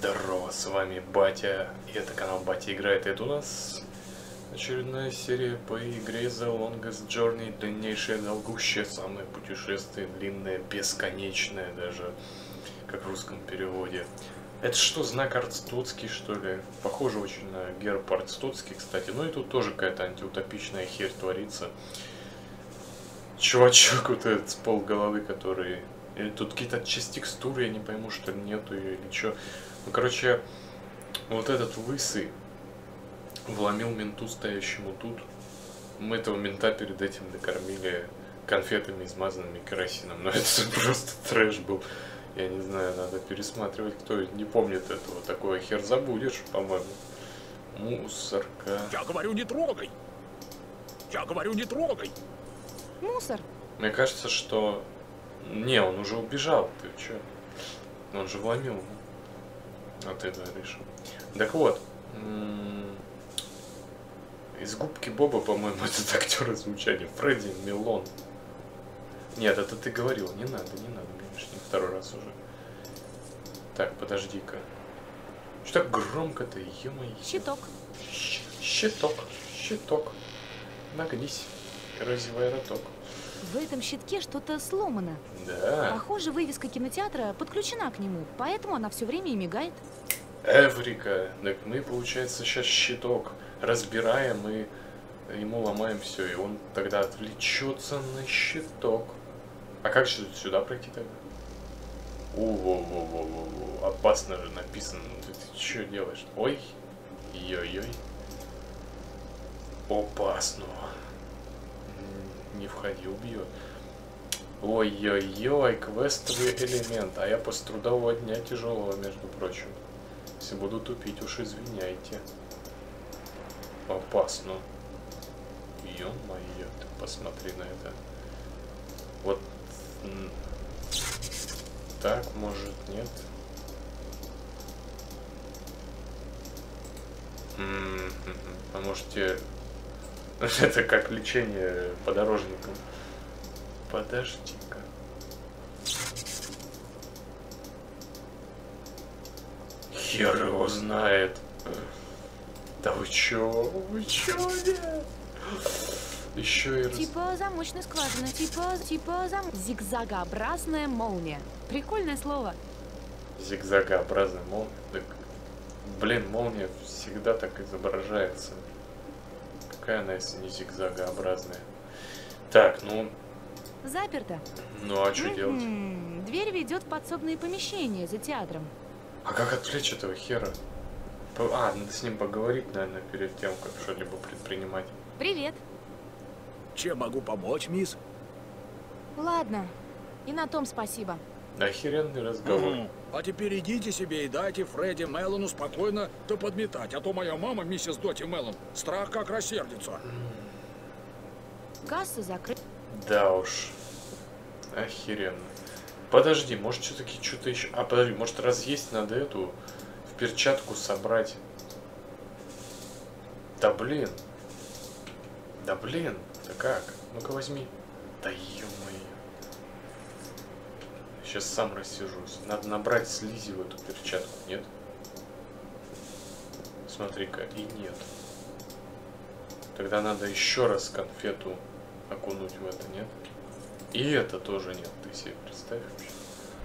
Здорово, с вами Батя, и это канал Батя Играет. И это у нас очередная серия по игре The Longest Journey, длиннейшее, долгущее, самое путешествие, длинное, бесконечное даже, как в русском переводе. Это что, знак Арцтоцкий, что ли? Похоже очень на герб Арцтоцкий, кстати. Ну и тут тоже какая-то антиутопичная херь творится. Чувачок вот этот с полголовы, который или тут какие-то часть текстуры, я не пойму, что нету ее или что. Ну, короче, вот этот лысый вломил менту, стоящему тут. Мы этого мента перед этим накормили конфетами, измазанными керосином. Но это просто трэш был. Я не знаю, надо пересматривать, кто не помнит этого. Такое хер забудешь, по-моему. Мусорка. Я говорю, не трогай! Я говорю, не трогай! Мусор. Мне кажется, что не, он уже убежал. Ты чё? Он же вломил. А ты говоришь. Так вот. Из губки Боба, по-моему, этот актер звучания. Фредди Милон. Нет, это ты говорил. Не надо, не надо, конечно, не второй раз уже. Так, подожди-ка. Что так громко-то, ё-моё. Щиток. Щиток, щиток. Нагнись, развивай роток. В этом щитке что-то сломано. Да. Похоже, вывеска кинотеатра подключена к нему, поэтому она все время и мигает. Эврика. Так мы, получается, сейчас щиток разбираем и ему ломаем все, и он тогда отвлечется на щиток. А как же сюда пройти тогда? О-во-во-во-во, опасно же написано. Ты, ты что делаешь? Ой, йой-йой. Опасно. Не входи, убьет. Ой-ой-ой, квестовый элемент. А я после трудового дня тяжелого, между прочим. Если буду тупить, уж извиняйте. Опасно. Ё-моё, ты посмотри на это. Вот так, может, нет? А можете... Это как лечение подорожником. Подожди-ка. Хер его знает. Да вы чё? Вы чё, нет? Еще и раз... Типа замочная скважина, типа, типа зам... Зигзагообразная молния. Прикольное слово. Зигзагообразная молния? Так, блин, молния всегда так изображается. Какая она, если не зигзагообразная? Так, ну... Заперто. Ну а что делать? Дверь ведет в подсобные помещения за театром. А как отвлечь этого хера? А, надо с ним поговорить, наверное, перед тем, как что-либо предпринимать. Привет. Чем могу помочь, мисс? Ладно. И на том спасибо. Охеренный разговор. Угу. А теперь идите себе и дайте Фредди Меллону спокойно да подметать, а то моя мама, миссис Доти Меллон, страх как рассердится. Касса закрыта. Да уж. Охеренно. Подожди, может все-таки что-то еще... А, подожди, может раз есть надо эту в перчатку собрать. Да блин. Да блин. Да как? Ну-ка возьми. Да ё-моё. Сейчас сам рассижусь. Надо набрать слизи в эту перчатку, нет? Смотри-ка, и нет. Тогда надо еще раз конфету окунуть в это, нет? И это тоже нет, ты себе представь вообще.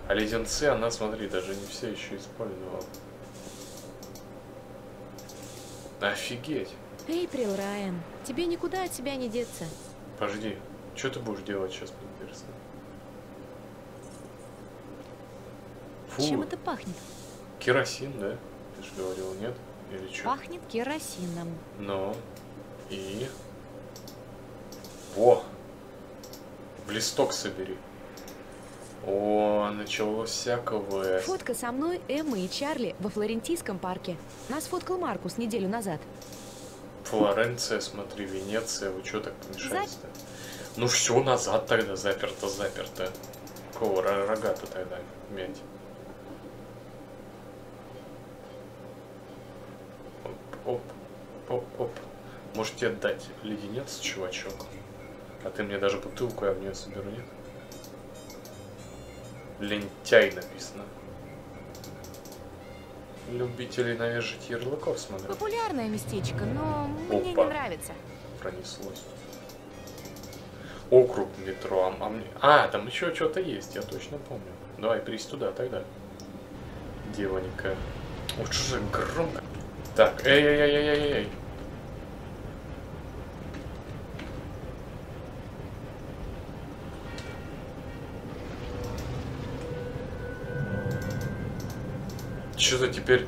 А леденцы она, смотри, даже не все еще использовала. Офигеть. Эйприл, Райан, тебе никуда от себя не деться. Подожди, что ты будешь делать сейчас, интересно? Фу. Чем это пахнет? Керосин, да? Ты же говорил, нет? Или что? Пахнет керосином. Ну, и... Во! В листок собери. О, началось всякого. Фотка со мной, Эммой и Чарли во Флорентийском парке. Нас фоткал Маркус неделю назад. Флоренция, смотри, Венеция, вы что так помешались-то? Ну все, назад тогда, заперто, заперто. Кого рога-то тогда мять? Оп, оп, оп, оп. Можете отдать леденец, чувачок? А ты мне даже бутылку, я в нее соберу, нет? Лентяй написано. любителей навешать ярлыков, смотрю. Популярное местечко, но мне Опа. не нравится. Пронеслось. Округ метро. А, а мне- а, там еще что-то есть, я точно помню. Давай, прись туда тогда. Девонька. Ой, что же громко. Так, эй-эй-эй-эй-эй. Что-то теперь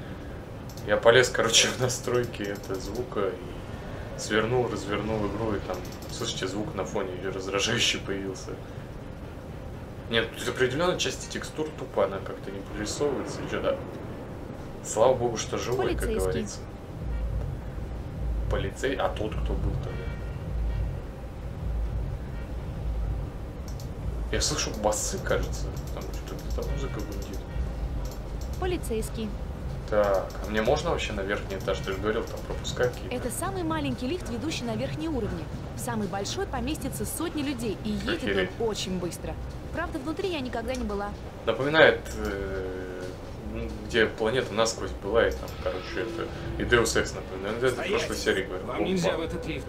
я полез, короче, в настройки это звука и свернул, развернул игру и там, слышите, звук на фоне раздражающий появился. Нет, тут определенно части текстур тупо, она как-то не прорисовывается, и что-то. Слава богу, что живой, как говорится. Полицей, а тот кто был тогда? Я слышу басы, кажется. Там что-то где-то музыка гудит. Полицейский. Так, а мне можно вообще на верхний этаж? Ты же говорил, там пропуска какие-то. Это самый маленький лифт, ведущий на верхние уровни. В самый большой поместится сотни людей, и едет Охереть. он очень быстро. Правда, внутри я никогда не была. Напоминает, э, где планета насквозь была, и там, короче, это и Deus Ex напоминает. Это в прошлой серии говорил. Вам нельзя в этот лифт.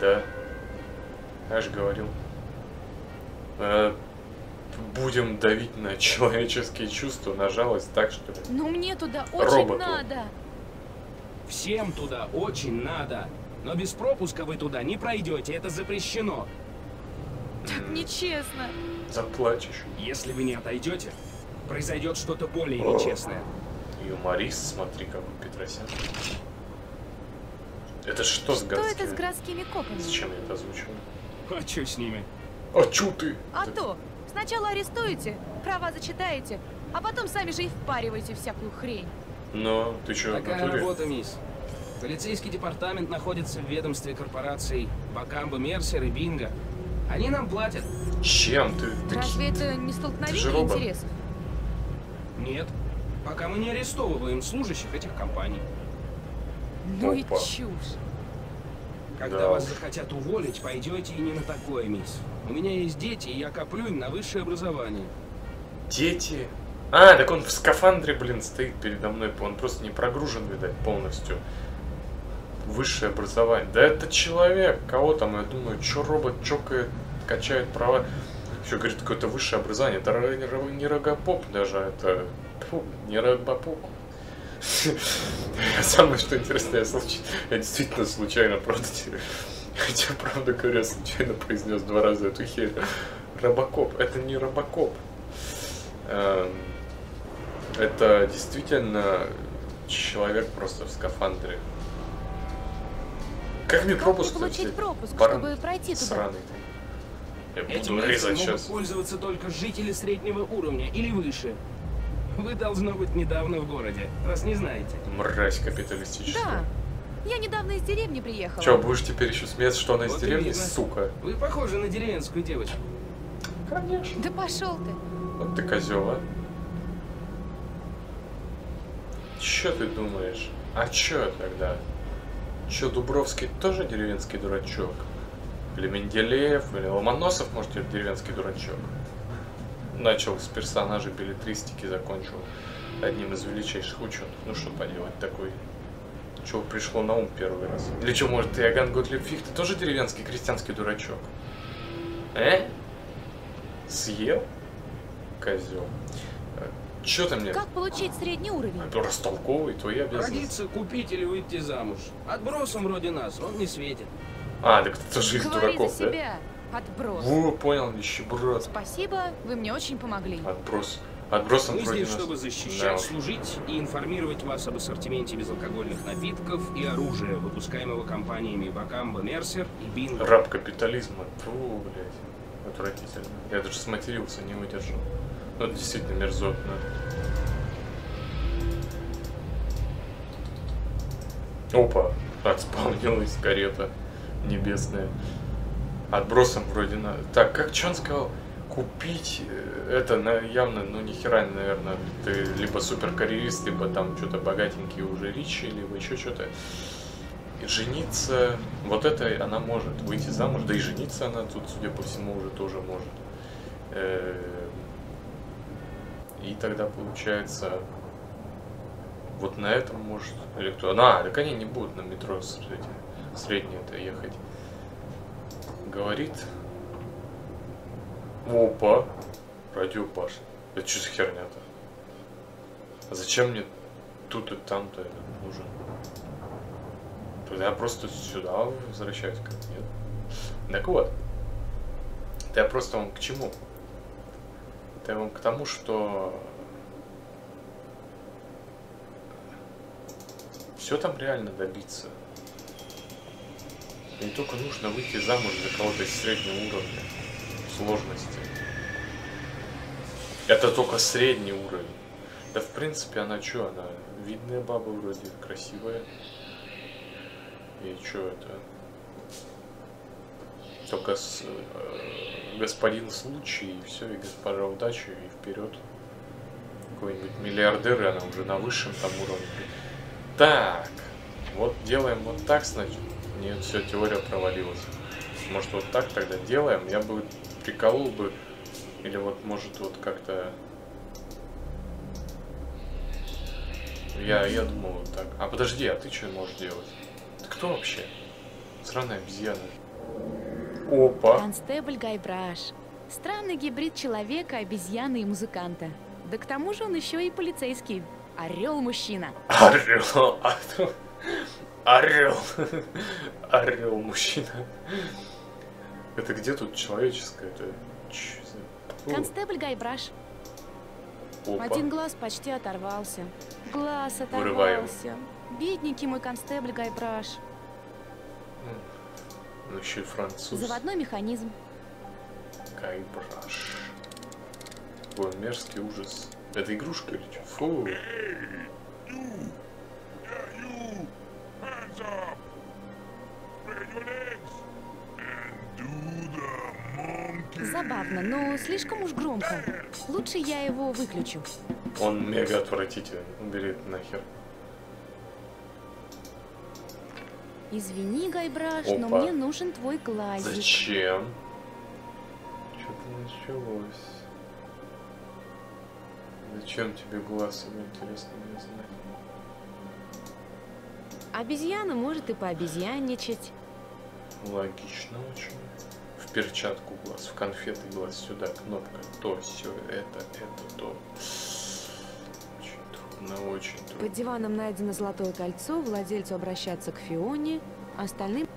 Да. Я же говорил. Э, будем давить на человеческие чувства, на жалость, так что? Но мне туда очень Роботу. надо. Всем туда очень надо. Но без пропуска вы туда не пройдете, это запрещено. Так нечестно. Заплачешь. Если вы не отойдете, произойдет что-то более О. нечестное. Юморист, смотри, как у Петросян. Это что с Что это с городскими? городскими копами? Зачем я это озвучил? А чё с ними? А чё ты? А то, сначала арестуете, права зачитаете, а потом сами же и впариваете всякую хрень. Ну, ты чё, Такая натуре? работа, мисс. Полицейский департамент находится в ведомстве корпораций Бакамба, Мерсер и Бинго. Они нам платят. Чем ты? ты Разве это не столкновение интересов? Нет, пока мы не арестовываем служащих этих компаний. Ну и чушь. Когда Да вас уж. захотят уволить, пойдете и не на такое, мисс. У меня есть дети, и я коплю им на высшее образование. Дети. А, так он в скафандре, блин, стоит передо мной. Он просто не прогружен, видать, полностью. Высшее образование. Да это человек. Кого там, я думаю, чё робот чокает, качает права. Еще говорит, какое-то высшее образование. Это не ро- не рогопоп даже, а это... Фу, не рогопоп. Самое что интересное, я, случай- я действительно случайно, правда, хотя, правда говоря, случайно произнес два раза эту херь. Робокоп. Это не робокоп. Эм, Это действительно человек просто в скафандре. Как мне Как пропуск получить пропуск, Баран чтобы пройти туда? Сраный. Я Этим буду лицом резать могут сейчас. пользоваться только жители среднего уровня или выше. Вы, должно быть, недавно в городе, раз не знаете. Мразь капиталистическая. Да. Я недавно из деревни приехала. Че, будешь теперь еще смеяться, что она из Вот и деревни, видно. сука? Вы похожи на деревенскую девочку. Конечно. Да пошел ты. Вот ты козел, а. Че ты думаешь? А че тогда? Че, Дубровский тоже деревенский дурачок? Или Менделеев, или Ломоносов, может, и деревенский дурачок? Начал с персонажей билетристики, закончил одним из величайших ученых. Ну что поделать, такой что пришло на ум первый раз? Или что, может, Иоганн Готлиб Фихте тоже деревенский крестьянский дурачок? Э? Съел? Козел. Че ты мне? Как получить средний уровень? Это растолковывай твои обязанности. Родиться, купить или выйти замуж. Отбросом вроде нас, он не светит. А, так ты тоже из дураков, да? себя. Отброс. Во, понял, нищеброд. Спасибо, вы мне очень помогли. Отброс. Отбросом Мы вроде здесь, нас- чтобы Да защищать, уж. служить и информировать вас об ассортименте безалкогольных напитков и оружия, выпускаемого компаниями Бакамба, Мерсер и Бинго. Раб капитализма. Фу, блядь. Отвратительно. Я даже сматерился, не выдержал. Ну, это действительно мерзотно. Опа, отспавнилась карета небесная. Отбросом вроде на... Так, как что сказал? Купить э, это на, явно, ну ни хера, наверное, ты либо суперкарьерист, либо там что-то богатенький уже ричи, либо еще что-то. Жениться, вот это она может выйти замуж, да и жениться она тут, судя по всему, уже тоже может. Э, И тогда получается Вот на этом может... Или кто? А, так они не будут на метро среднее, среднее это ехать. Говорит. Опа. Радиопаш. Это что за херня-то? А зачем мне тут и там-то нужен? Тогда я просто сюда возвращаюсь, как нет. Так вот. Это я просто вам к чему? Это я вам к тому, что все там реально добиться. Не только нужно выйти замуж за кого-то из среднего уровня сложности. Это только средний уровень. Да в принципе она что, она видная баба вроде, красивая. И что это? Только с э, господин случай и все, и госпожа удачи, и вперед. Какой-нибудь миллиардер, она уже на высшем там уровне. Так, вот делаем вот так, значит. Нет, все, теория провалилась. Может вот так тогда делаем? Я бы приколол бы. Или вот может вот как-то... Я, я думал вот так. А подожди, а ты что можешь делать? Ты кто вообще? Сраная обезьяна. Опа. Констебль Гайбраш. Странный гибрид человека, обезьяны и музыканта. Да к тому же он еще и полицейский. Орел-мужчина. Орел. Орел. Орел мужчина. Это где тут человеческое? Это. Констебль Гайбраш. Опа. Один глаз почти оторвался. Глаз Вырываем. оторвался. Бедненький мой констебль Гайбраш. Ну еще и француз. Заводной механизм. Кайбраш. Ой, мерзкий ужас. Это игрушка или что? Фу. Забавно, но слишком уж громко. Лучше я его выключу. Он мега отвратителен. Убери это нахер. Извини, Гайбраш, но Опа. мне нужен твой глазик. Зачем? Что-то началось. Зачем тебе глаз, мне интересно мне знать. Обезьяна может и пообезьянничать. Логично очень. В перчатку глаз, в конфеты глаз, сюда кнопка, то, все, это, это, то. Очень трудно, очень трудно. Под диваном найдено золотое кольцо, владельцу обращаться к Фионе, остальным...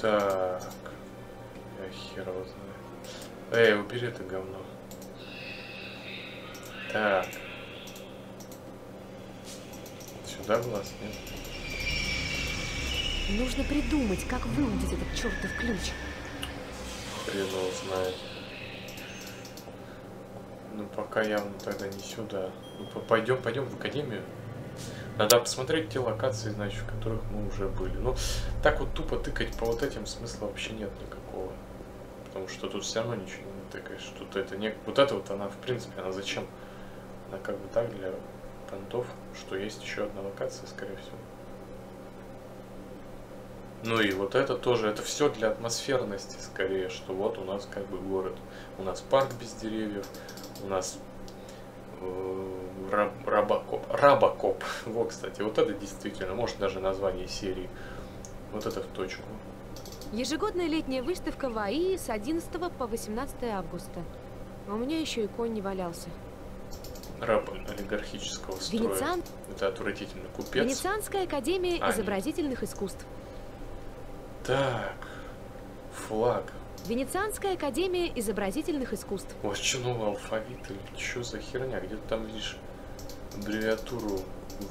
Так. Я хер его знаю. Эй, убери это говно. Так. Сюда глаз, нет? Нужно придумать, как выудить этот чертов ключ. Хрен его знает. Ну, пока явно тогда не сюда. Ну, по- пойдем, пойдем в академию. Надо посмотреть те локации, значит, в которых мы уже были. Ну, так вот тупо тыкать по вот этим смысла вообще нет никакого. Потому что тут все равно ничего не тыкаешь. Тут это не... Вот это вот она, в принципе, она зачем? Она как бы так для понтов, что есть еще одна локация, скорее всего. Ну и вот это тоже, это все для атмосферности скорее, что вот у нас как бы город, у нас парк без деревьев, у нас э, раб- рабокоп, рабокоп, вот, кстати, вот это действительно, может даже название серии, вот это в точку. Ежегодная летняя выставка в АИ с 11 по 18 августа. А у меня еще и конь не валялся. Раб олигархического строя. Венециан... Это отвратительно. Купец. Венецианская академия А, нет. изобразительных искусств. Так, флаг. Венецианская академия изобразительных искусств. У вас что, новый алфавит или что за херня? Где ты там видишь аббревиатуру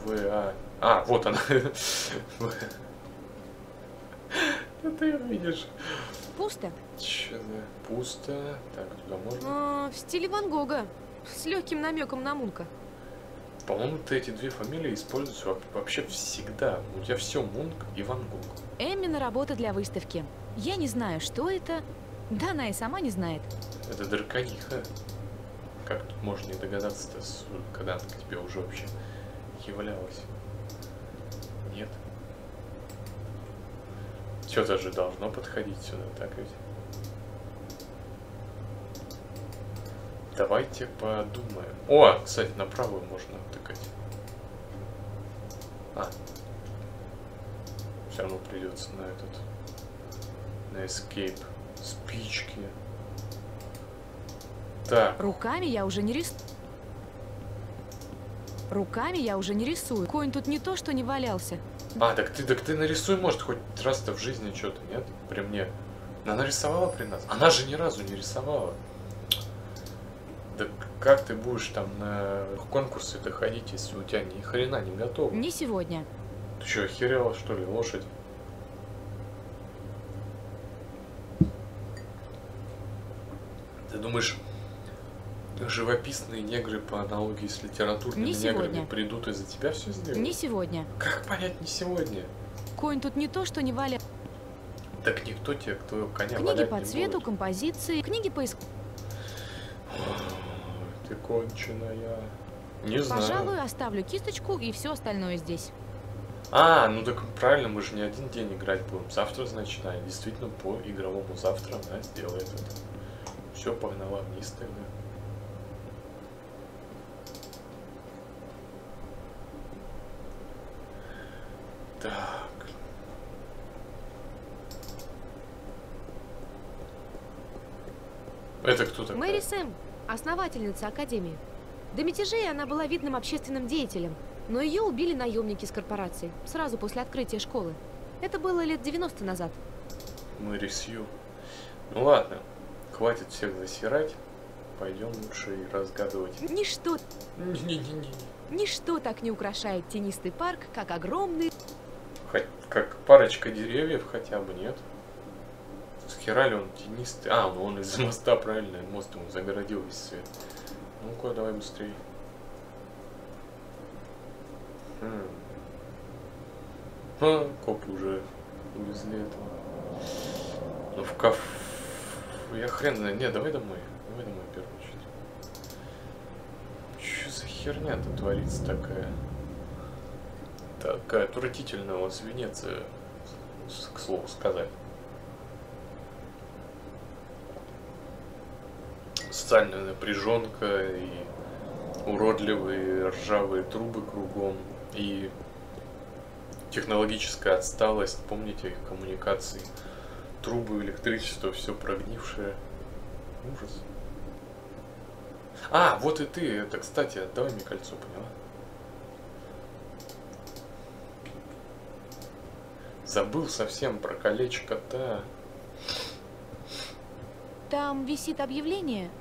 ВА? А, вот она. Ты видишь. Пусто. Че за пусто? Так, туда можно? А, в стиле Ван Гога. С легким намеком на Мунка. По-моему, ты эти две фамилии используешь во- вообще всегда. У тебя все Мунк и Ван Гог. Эммина работа для выставки. Я не знаю, что это. Да она и сама не знает. Это дракониха. Как тут можно не догадаться-то, когда она к тебе уже вообще являлась? Нет? Что-то же должно подходить сюда, так ведь? Давайте подумаем. О, кстати, на правую можно тыкать. А. Все равно придется на этот. На escape. Спички. Так. Руками я уже не рисую. Руками я уже не рисую. Конь тут не то, что не валялся. А, так ты, так ты нарисуй, может, хоть раз-то в жизни что-то, нет? При мне. Она рисовала при нас? Она же ни разу не рисовала. Как ты будешь там на конкурсы-то ходить, если у тебя ни хрена не готово? Не сегодня. Ты что, охерела, что ли, лошадь? Ты думаешь, живописные негры по аналогии с литературными Не неграми придут и за тебя все сделают? Не сегодня. Как понять не сегодня? Конь тут не то, что не валялся. Так никто тебе, кто коня Книги по цвету, композиции, книги по иск... Конченая. Не знаю. Пожалуй, оставлю кисточку и все остальное здесь. А, ну так правильно, мы же не один день играть будем. Завтра, значит, Аня действительно по игровому завтра она сделает это. Все, погнала вниз тогда. Так. Это кто такой? Мэри Сэм, основательница Академии. До мятежей она была видным общественным деятелем, но ее убили наемники с корпорации сразу после открытия школы. Это было лет 90 назад. Мэри Сью. Ну ладно, хватит всех засирать. Пойдем лучше и разгадывать. Ничто, Не-не-не. ничто так не украшает тенистый парк, как огромный... Хоть как парочка деревьев хотя бы, нет? Схерали он тенистый. А, он из моста, правильно, мост ему загородил весь свет. Ну-ка, давай быстрее. Хм. А, копы уже увезли этого. Ну в каф... Я хрен знаю. Не, давай домой. Давай домой в первую очередь. Что за херня-то творится такая? Такая отвратительная у вас Венеция, к слову сказать. Социальная напряженка и уродливые ржавые трубы кругом и технологическая отсталость, помните, коммуникации, трубы, электричество, все прогнившее. Ужас. А, вот и ты, это, кстати, отдавай мне кольцо, поняла? Забыл совсем про колечко-то. Там висит объявление.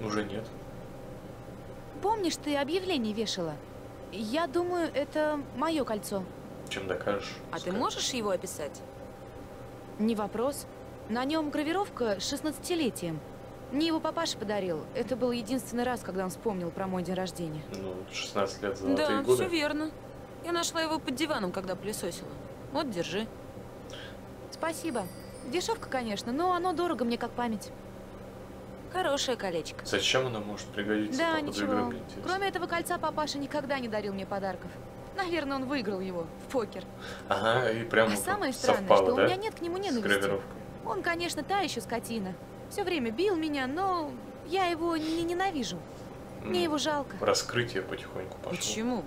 Уже нет. Помнишь, ты объявление вешала? Я думаю, это мое кольцо. Чем докажешь? А ты скажешь. можешь его описать? Не вопрос. На нем гравировка с 16-летием. Мне его папаша подарил. Это был единственный раз, когда он вспомнил про мой день рождения. Ну, 16 лет золотые да, годы. все верно. Я нашла его под диваном, когда пылесосила. Вот, держи. Спасибо. Дешевка, конечно, но оно дорого мне как память. Хорошее колечко. Зачем она может пригодиться? Да, игры, ничего. интересно. Кроме этого кольца папаша никогда не дарил мне подарков. Наверное, он выиграл его в покер. Ага, и прямо А самое странное, совпало, что да? у меня нет к нему ненависти. Он, конечно, та еще скотина. Все время бил меня, но я его не ненавижу. Мне его жалко. Раскрытие потихоньку пошло. Почему?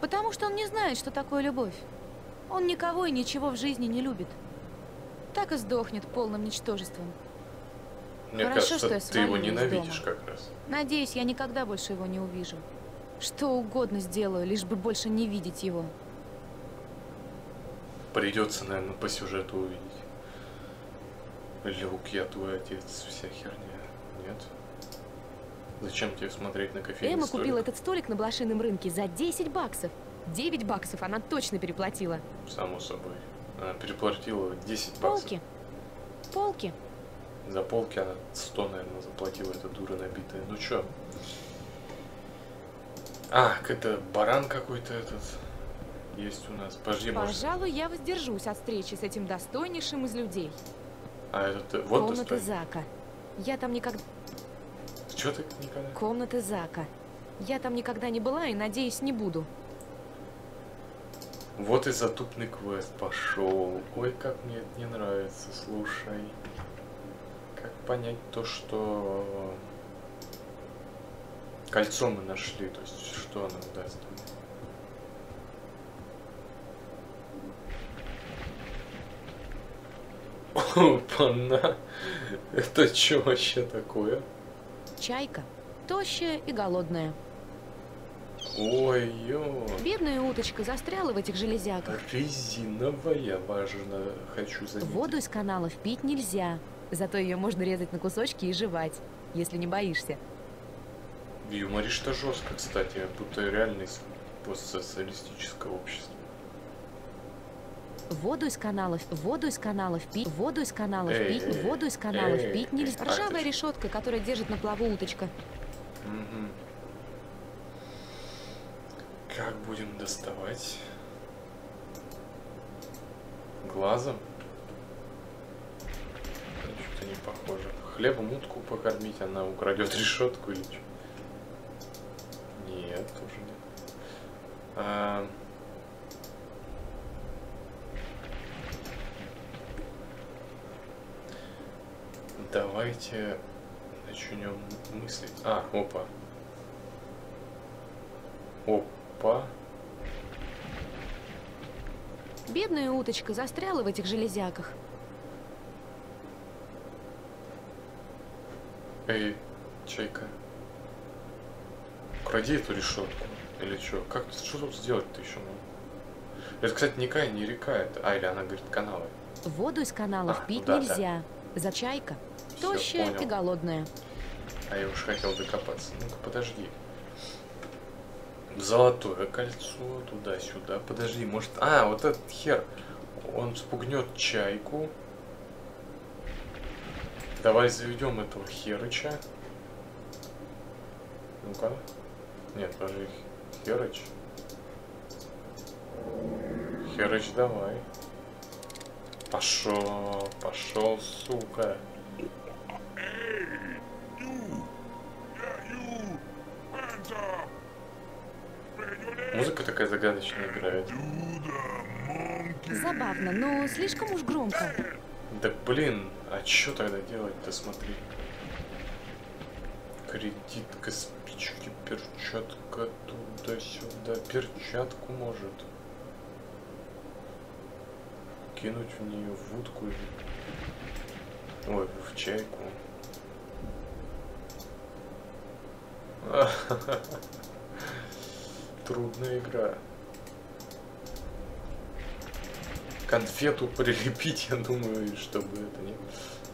Потому что он не знает, что такое любовь. Он никого и ничего в жизни не любит. Так и сдохнет полным ничтожеством. Мне Хорошо, кажется, что я ты его ненавидишь дома. как раз. Надеюсь, я никогда больше его не увижу. Что угодно сделаю, лишь бы больше не видеть его. Придется, наверное, по сюжету увидеть. Люк, я твой отец, вся херня. Нет? Зачем тебе смотреть на кофейный Эмма столик? купила этот столик на блошином рынке за 10 баксов. 9 баксов она точно переплатила. Само собой. Она переплатила 10 баксов. Полки. Полки. За полки она 100, наверное, заплатила, эта дура набитая. Ну чё? А, это баран какой-то этот есть у нас. Подожди, может... Пожалуй, я воздержусь от встречи с этим достойнейшим из людей. А, этот... э, Вот Комната достань. Зака. Я там никогда... Чё ты никогда? Комната Зака. Я там никогда не была и, надеюсь, не буду. Вот и затупный квест пошел. Ой, как мне это не нравится, слушай понять то, что кольцо мы нашли, то есть что оно даст Опа-на! Это что вообще такое? Чайка. Тощая и голодная. Ой, ё. Бедная уточка застряла в этих железяках. Резиновая, важно, хочу заметить. Воду из каналов пить нельзя. Зато ее можно резать на кусочки и жевать, если не боишься. Юморишь-то жестко, кстати, будто реально из постсоциалистического общества. Воду из каналов, воду из каналов пить, воду из каналов Эй, пить, эй, воду из каналов эй, пить нельзя. эй, Ржавая решетка, которая держит на плаву уточка. Мгм. Как будем доставать? Глазом? Что-то не похоже. Хлебом утку покормить, она украдет решетку или что? Нет, тоже нет. А, Давайте начнем мыслить. А, опа. Опа. Бедная уточка застряла в этих железяках. Эй, чайка. Укради эту решетку. Или что? Как что тут сделать-то еще надо? Это, кстати, не Кай, не река это. А, или она говорит каналы. Воду из каналов А, пить да, да. нельзя. За чайка. Всё, Тощая понял. и голодная. А я уж хотел докопаться. Ну-ка, подожди. Золотое кольцо, туда-сюда. Подожди, может... А, вот этот хер. Он спугнет чайку. Давай заведем этого херыча. Ну-ка. Нет, подожди. Херыч. Херыч, давай. Пошел, пошел, сука. Музыка такая загадочная играет. Забавно, но слишком уж громко. Да блин, а что тогда делать-то, смотри. Кредитка, спички, перчатка, туда-сюда. Перчатку может. Кинуть в нее в утку или... Ой, в чайку. Трудная игра. Конфету прилепить, я думаю, чтобы это не...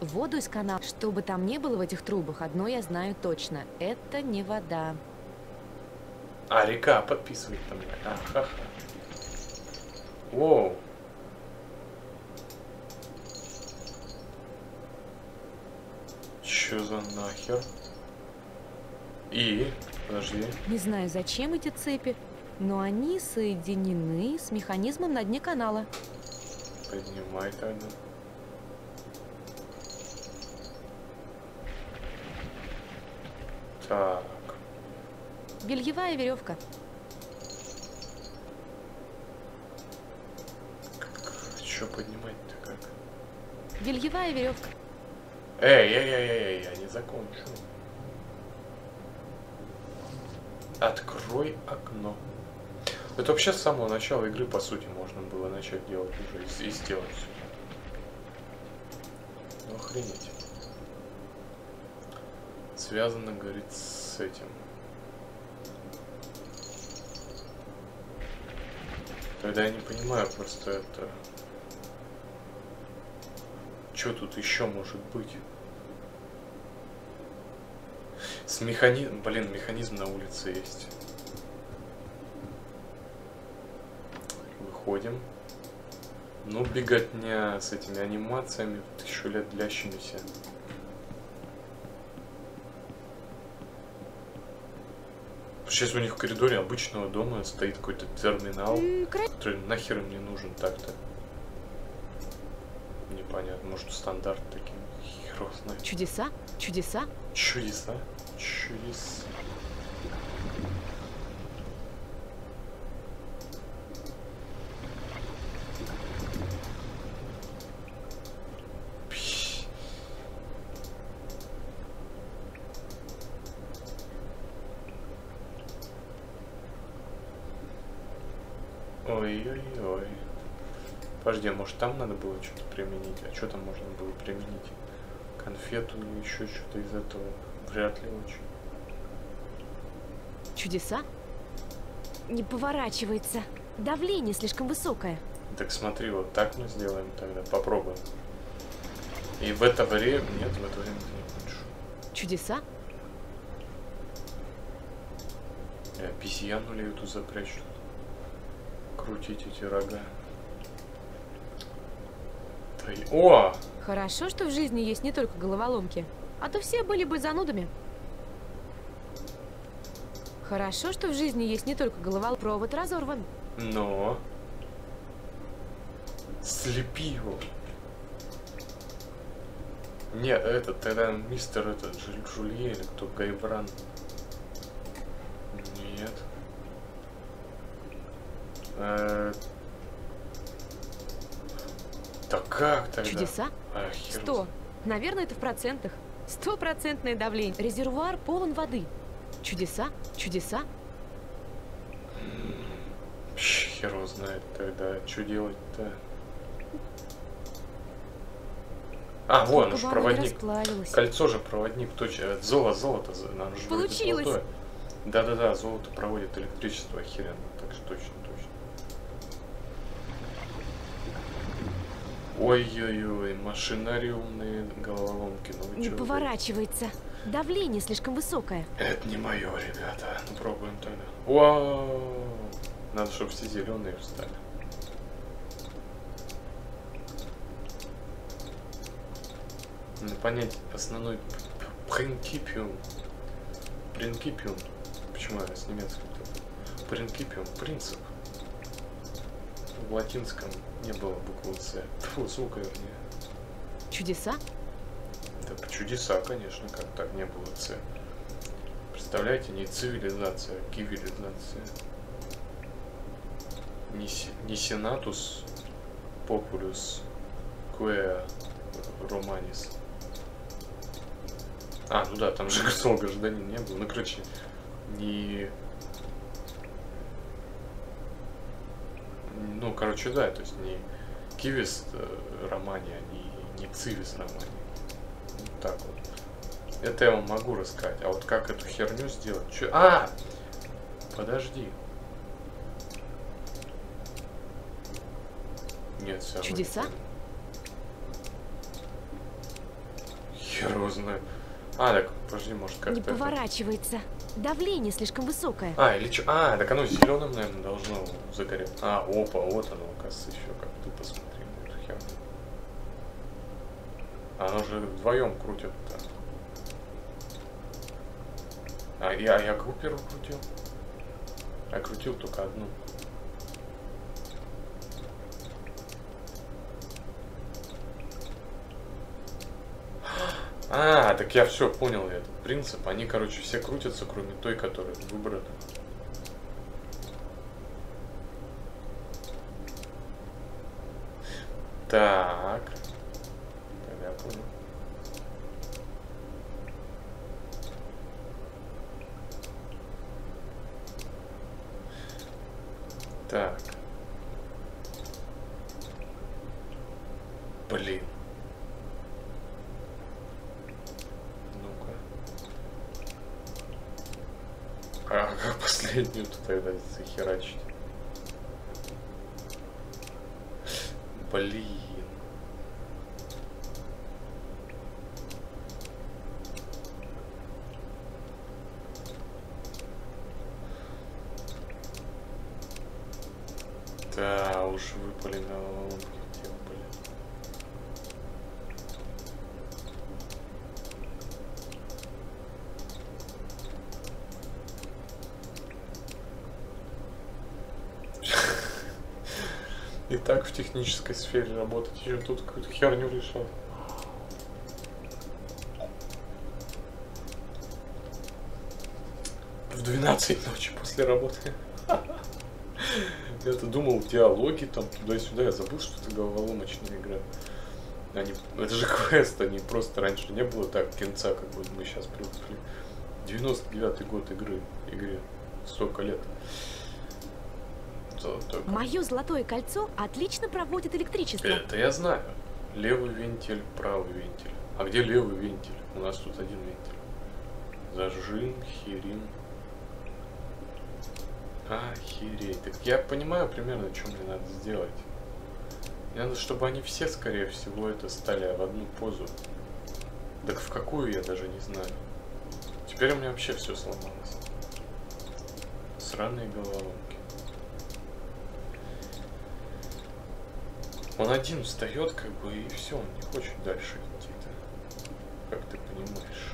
Воду из канала. Что бы там ни было в этих трубах, одно я знаю точно. Это не вода. А, река подписывает там. А, ха-ха. Воу. Чё за нахер? И? Подожди. Не знаю, зачем эти цепи, но они соединены с механизмом на дне канала. Поднимай тогда. Так. Бельевая веревка. Что поднимать-то как? Бельевая веревка. Эй, эй, эй, эй, я не закончу. Открой окно. Это вообще с самого начала игры, по сути, можно было начать делать уже и, и сделать все. Ну охренеть. Связано, говорит, с этим. Тогда я не понимаю просто это. Что тут еще может быть? С механизм... Блин, механизм на улице есть. Выходим. Ну, беготня с этими анимациями, тысячу лет длящимися. Сейчас у них в коридоре обычного дома стоит какой-то терминал, который нахер им не нужен так-то. Непонятно, может стандарт таким. Хер знает. Чудеса? Чудеса? Чудеса. Чудеса. А может там надо было что-то применить? А что там можно было применить? Конфету или еще что-то из этого? Вряд ли очень. Чудеса? Не поворачивается. Давление слишком высокое. Так смотри, вот так мы сделаем тогда. Попробуем. И в это время... Нет, в это время ты не хочешь. Чудеса? И обезьяну ли эту запрячь? Крутить эти рога. О! Хорошо, что в жизни есть не только головоломки, а то все были бы занудами. Хорошо, что в жизни есть не только головол... Провод разорван. Но... Слепи его. Не, этот, тогда мистер этот, Жюль Жулье или кто, Гайвран. Нет. Э, Да как тогда? Чудеса? А, Сто. Наверное, это в процентах. Стопроцентное давление. Резервуар полон воды. Чудеса? Чудеса? Хер его знает тогда, что делать-то? А, вон, Только уж оно не проводник. Кольцо же проводник, точно. Э, Золото, золото, оно же Получилось. Да-да-да, золото проводит электричество охеренно, так что точно, точно. Ой-ой-ой, машинариумные головоломки, ну вы Не чё, поворачивается. Давление слишком высокое. Это не мое, ребята. Ну пробуем тогда. Вау! Надо, чтобы все зеленые встали. Надо понять основной принципиум. Принципиум. Почему я с немецким-то? Принципиум. Принцип. В латинском не было буквы С. Фу, звука вернее. Чудеса? Да чудеса, конечно, как так не было С. Представляете, не цивилизация, а кивилизация. Не, не сенатус популюс quea романис. А, ну да, там же гражданин не было. Ну, короче, не... Ну, короче, да, то есть не кивис э, романи, а не, не цивис романи. Вот так вот. Это я вам могу рассказать. А вот как эту херню сделать? Чё? А! Подожди. Нет, все Чудеса? Хер его знает. А, так, подожди, может как-то... Не это- поворачивается. Давление слишком высокое. А, или что? А, так оно зеленым, наверное, должно загореть. А, опа, вот оно, оказывается, еще как ты посмотри эту херню. Оно же вдвоем крутит-то. А я, я первую крутил? Я крутил только одну. А, так я все понял этот принцип. Они, короче, все крутятся, кроме той, которая выбрана. Так. Тогда я понял. Так. Блин. Ну-ка. А как последнюю-то тогда захерачить? Блин. Да, уж выпали головоломки где были. И так в технической сфере работать, еще тут какую-то херню решал. В 12 ночи после работы. Я-то думал, диалоги там туда-сюда. Я забыл, что это головоломочная игра. Они, это же квест, они просто раньше не было так кинца, как вот мы сейчас привыкли. 99 год игры, игре. Столько лет. Что такое? Мое золотое кольцо отлично проводит электричество. Это я знаю. Левый вентиль, правый вентиль. А где левый вентиль? У нас тут один вентиль. Зажим, херим. Охереть. Так я понимаю примерно, что мне надо сделать. Мне надо, чтобы они все, скорее всего, это стали в одну позу. Так в какую, я даже не знаю. Теперь у меня вообще все сломалось. Сраные головоломки. Он один встает, как бы, и все, он не хочет дальше идти-то. Как ты понимаешь.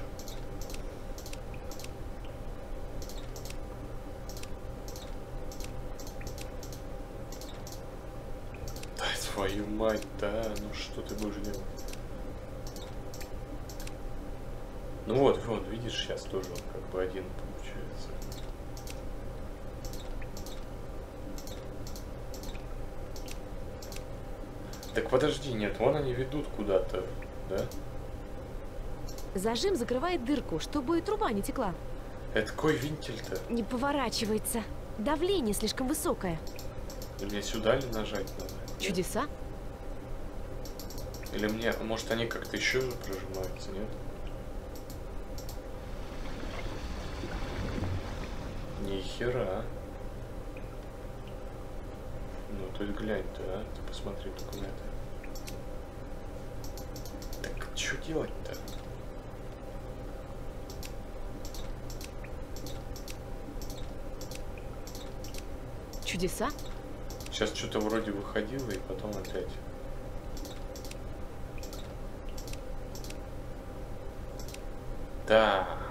Да твою мать, да, ну что ты будешь делать? Ну вот, вот, видишь, сейчас тоже он как бы один получается. Так подожди, нет, вон они ведут куда-то, да? Зажим закрывает дырку, чтобы труба не текла. Это какой вентиль-то? Не поворачивается. Давление слишком высокое. И Мне сюда ли нажать надо? Чудеса? Или мне, может они как-то еще прожимаются, нет? Ни хера. Ну ты глянь ты, а? Ты посмотри только на это. Так что делать-то? Чудеса? Сейчас что-то вроде выходило и потом опять. Так.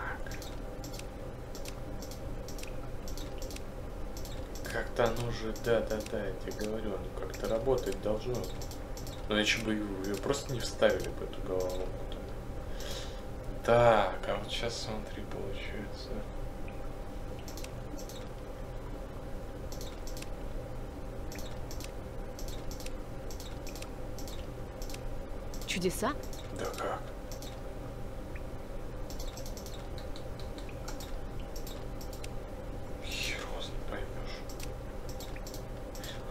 Как-то оно же, да-да-да, я тебе говорю, оно как-то работать должно. Но иначе бы ее просто не вставили бы эту головоломку. Так, а вот сейчас смотри, получается. Чудеса? Да как?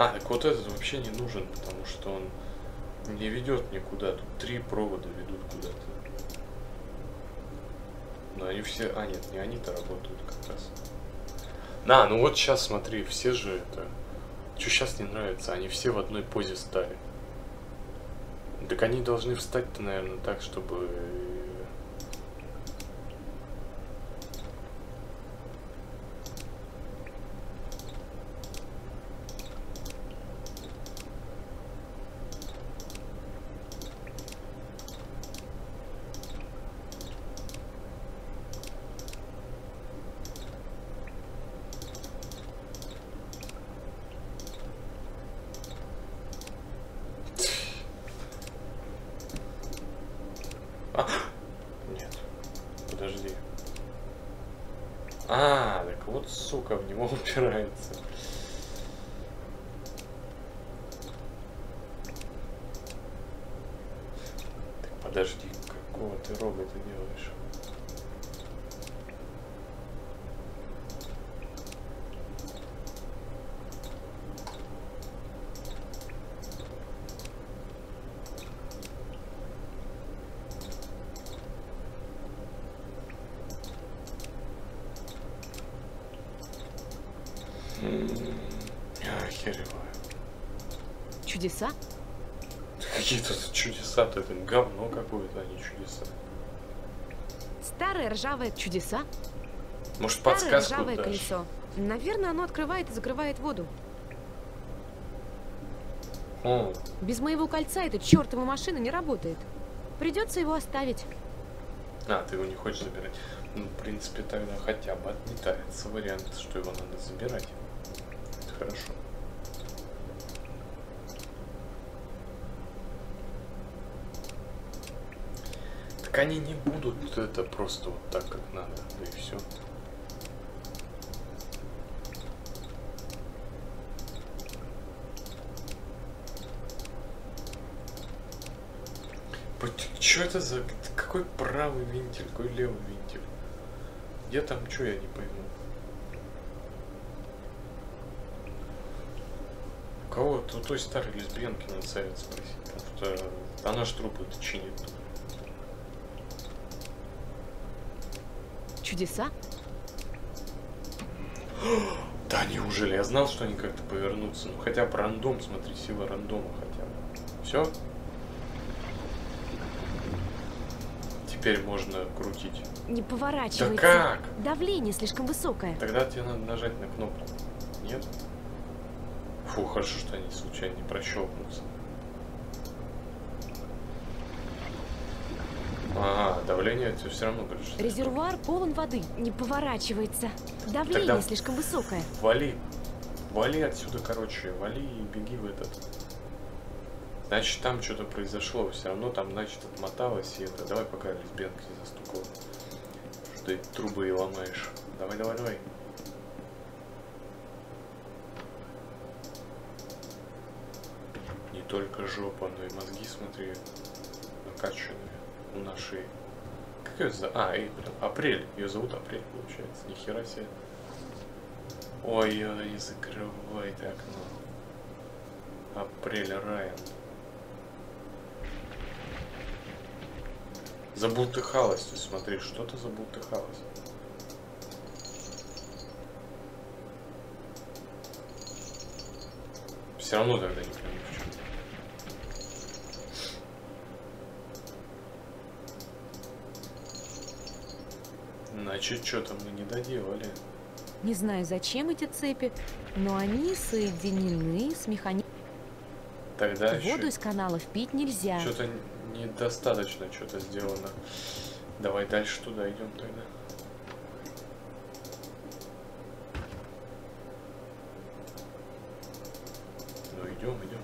А, так вот этот вообще не нужен, потому что он не ведет никуда. Тут три провода ведут куда-то. Но они все... А, нет, не они-то работают как раз. На, ну вот сейчас смотри, все же это... Что сейчас не нравится? Они все в одной позе стали. Так они должны встать-то, наверное, так, чтобы... А, нет, подожди. А, так вот, сука, в него упирается. Так подожди, какого ты робота делаешь? М, Я охереваю. Чудеса? Какие тут чудеса-то, это говно какое-то, а не чудеса. Старое ржавое чудеса? Может, Старое подсказку ржавое дашь? колесо. Наверное, оно открывает и закрывает воду. О, Без моего кольца эта чертова машина не работает. Придется его оставить. А, ты его не хочешь забирать. Ну, в принципе, тогда хотя бы отметается вариант, что его надо забирать. Это хорошо. Так они не будут это просто вот так, как надо, да и все. Что это за... Какой правый вентиль, какой левый вентиль? Где там что, я не пойму. У кого? У той старой лесбиянки надо спросить. Потому что она ж трупы чинит. Чудеса? Да неужели? Я знал, что они как-то повернутся. Ну хотя бы рандом, смотри, сила рандома хотя бы. Все? Теперь можно крутить. Не Да поворачивается. как? Давление слишком высокое. Тогда тебе надо нажать на кнопку. Нет? Фу, хорошо, что они случайно не прощелкнутся. Ага, давление все равно говорит, что... Резервуар полон воды. Не поворачивается. Давление Тогда- слишком высокое. Вали. Вали отсюда, короче. Вали и беги в этот. Значит, там что-то произошло. Все равно там, значит, отмоталось. И это... Давай пока лесбиянка не застукала. Что ты трубы и ломаешь. Давай, давай, давай. Не только жопа, но и мозги, смотри, накачанные нашей... Как ее зовут? А, Эйприл. Апрель. Ее зовут Апрель, получается. Нихера себе. Ой-ой, закрывай ты окно. Апрель Райан. Забултыхалась ты, смотри, что ты забултыхалась? Все равно тогда не пойму, в чем. Значит, что-то мы не доделали. Не знаю, зачем эти цепи, но они соединены с механизмом. Тогда Воду из каналов пить нельзя. что-то недостаточно что-то сделано. Давай дальше туда идем тогда. Ну идем, идем.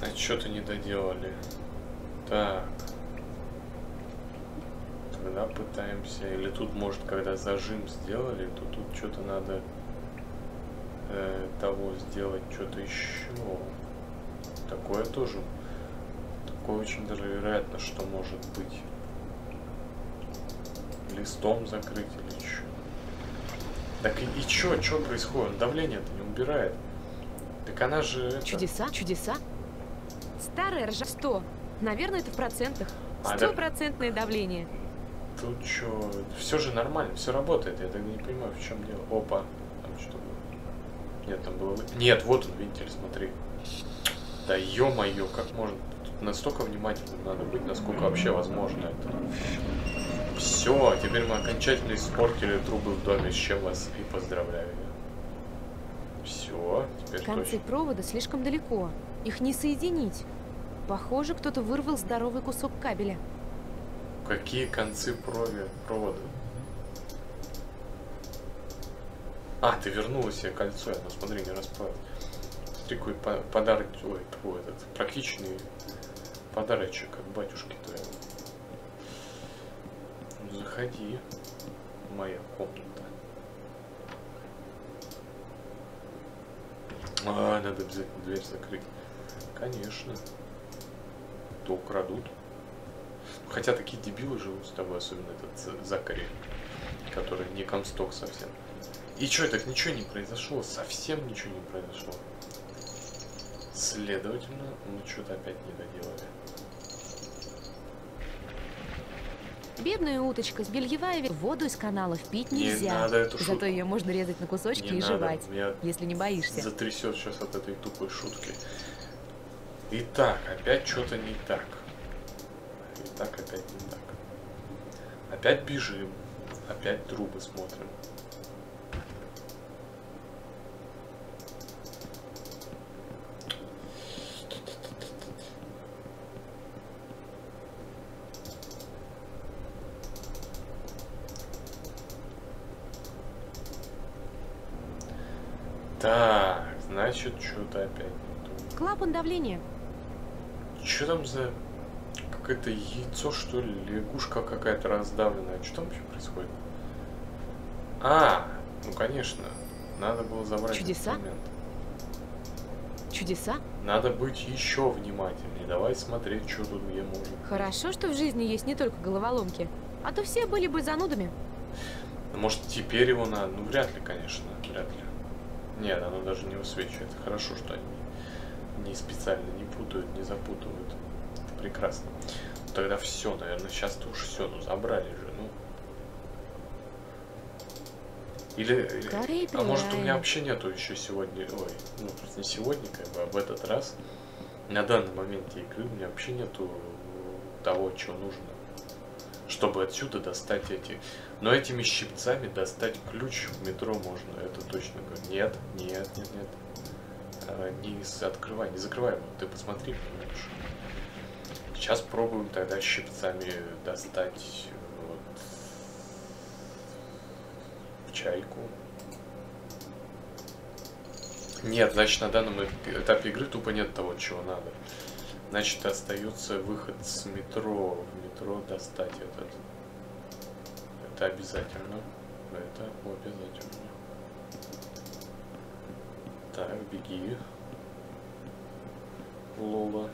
А что-то не доделали. Так. Тогда пытаемся. Или тут, может, когда зажим сделали, то тут что-то надо э, того сделать, что-то еще. Такое тоже. Такое очень даже вероятно, что может быть. Листом закрыть или что. Так и, чё, чё происходит? Давление-то не убирает. Так она же... это- Чудеса? Старая ржа... Сто. Наверное, это в процентах. А. Стопроцентное давление. Тут что, все же нормально, все работает. Я тогда не понимаю, в чем дело. Опа, там что было? Нет, там было... Нет, вот он, вентиль, смотри. Да ё-моё, как можно... Тут настолько внимательным надо быть, насколько вообще возможно это. Все, теперь мы окончательно испортили трубы в доме, с чем вас и поздравляю. Все, теперь Концы точно. провода слишком далеко. Их не соединить. Похоже, кто-то вырвал здоровый кусок кабеля. Какие концы прови, провода? А, ты вернула себе кольцо, ну смотри, не расплавил. Смотри, какой по- подарок, ой, твой этот, практичный подарочек от батюшки твоего. Ну, заходи, моя комната. А, надо обязательно дверь закрыть. Конечно. То украдут. Хотя такие дебилы живут с тобой, особенно этот З- Закари, который не комсток совсем. И чё, так ничего не произошло, совсем ничего не произошло. Следовательно, мы что-то опять не доделали. Бедная уточка с бельевая воду из каналов пить Не нельзя. надо эту шутку. Зато ее можно резать на кусочки Не и надо, жевать, меня если не боишься. затрясет сейчас от этой тупой шутки. Итак, опять что-то не так. Итак, опять не так. Опять бежим. Опять трубы смотрим. Так, значит, что-то опять не то. Клапан давления. Что там за какое-то яйцо, что ли? Лягушка какая-то раздавленная. Что там вообще происходит? А, ну конечно. Надо было забрать Чудеса? инструмент. Чудеса? Надо быть еще внимательнее. Давай смотреть, что тут где можно. Хорошо, что в жизни есть не только головоломки. А то все были бы занудами. Ну, Может, теперь его надо? Ну, вряд ли, конечно, вряд ли. Нет, оно даже не высвечивает. Хорошо, что они не специально не путают, не запутывают. Это прекрасно. Ну, Тогда все, наверное, сейчас-то уж все, ну забрали же, ну. Или, а может у меня вообще нету еще сегодня, ой, ну не сегодня, как бы, а в этот раз, на данный моменте игры у меня вообще нету того, что нужно, чтобы отсюда достать эти. Но этими щипцами достать ключ в метро можно, это точно говорю. Нет, нет, нет, нет. А, Не с- открывай, не закрывай его, ты посмотри, понимаешь. Сейчас пробуем тогда щипцами достать вот чайку. Нет, значит на данном этапе игры тупо нет того, чего надо. Значит остается выход с метро. В метро достать этот. Это обязательно. Это обязательно. Так, беги. Лола.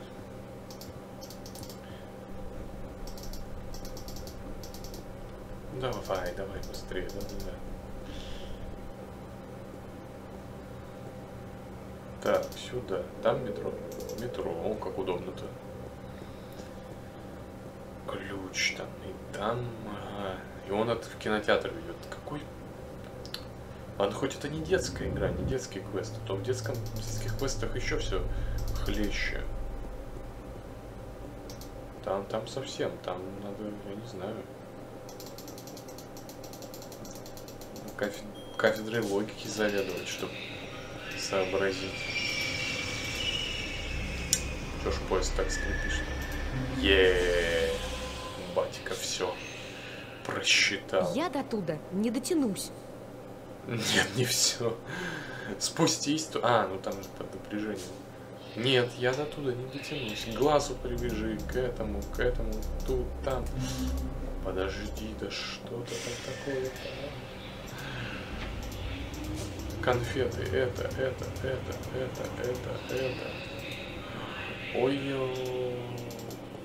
Давай, давай быстрее, да, да, да. Так, сюда. Там метро. Метро. О, как удобно-то. Ключ там и там. И он от в кинотеатр ведет. Какой? Ладно, хоть это не детская игра, не детский квест. А то в детском, в детских квестах еще все хлеще. Там, там совсем, там надо, я не знаю. Кафе- кафедрой логики заведовать, чтобы сообразить. Чё ж поезд так скрипишь е Батька, все. Просчитал. Я до туда не дотянусь. Нет, не все. Спустись. то- А, ну там же под напряжением. Нет, я до туда не дотянусь. К глазу прибежи, к этому, к этому, тут, там. Подожди, да что-то там такое Конфеты, это, это, это, это, это, это. Ой-ё.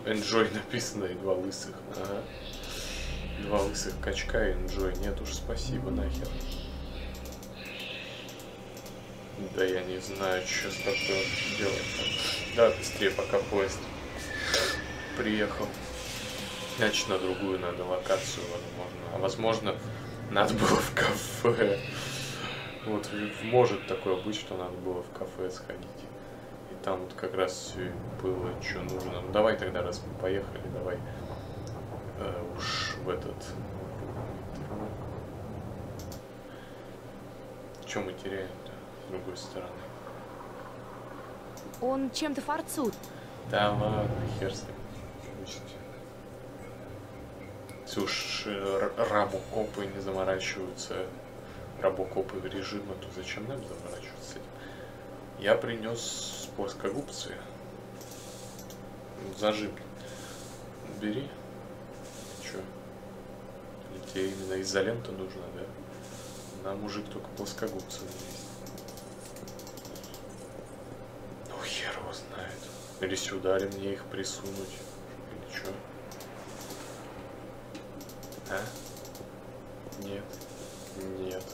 Enjoy написано и два лысых. Ага. Два лысых качка и enjoy. Нет уж, спасибо, нахер. Да я не знаю, что с такое делать. Да, быстрее, пока поезд приехал. Значит, на другую надо локацию, возможно. А возможно, надо было в кафе. Вот может такое быть, что надо было в кафе сходить. И там вот как раз все было, что нужно. Ну давай тогда, раз мы поехали, давай э, уж в этот... Чем мы теряем-то, с другой стороны? Он чем-то фарцует. Да ладно, хер с ним. Если уж рабокопы не заморачиваются, рабокопы в режима, то зачем нам заморачиваться этим? Я принес плоскогубцы. Зажим. Бери. Или тебе именно изолента нужна, да? Нам мужик только плоскогубцы есть. Ну хер его знает. Или сюда ли мне их присунуть? Или что? А? Нет. Нет.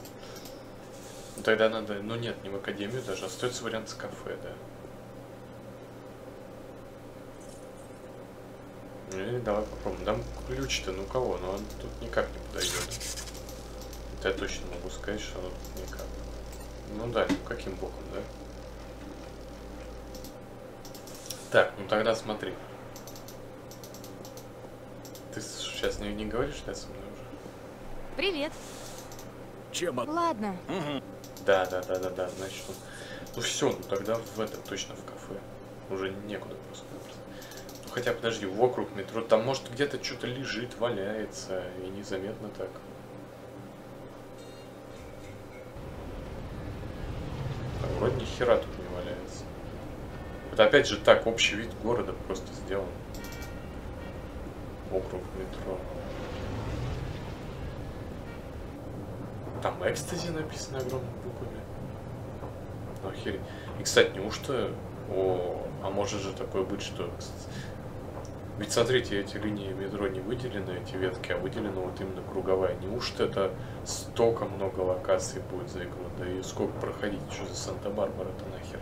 Ну, тогда надо... Ну нет, не в академию даже. Остается вариант с кафе, да. Ну, или давай попробуем. Дам ключ-то, ну кого? Ну он тут никак не подойдет. Это я точно могу сказать, что он тут никак. Ну да, ну каким боком, да? Так, ну тогда смотри. Ты сейчас не, не говоришь, да, со мной уже? Привет. Чем от... Ладно. Мгм. Да, да, да, да, да, значит, он... ну все, ну тогда в это точно в кафе. Уже некуда просто. Ну хотя подожди, вокруг метро, там может где-то что-то лежит, валяется, и незаметно так. А вроде ни хера тут. Это опять же так, общий вид города просто сделан. Вокруг метро. Там экстази написано огромными буквами. Ну, охереть. И, кстати, неужто... О, а может же такое быть, что... Ведь смотрите, эти линии метро не выделены, эти ветки, а выделена вот именно круговая. Неужто это столько много локаций будет за игру? Да и сколько проходить? Что за Санта-Барбара-то нахер?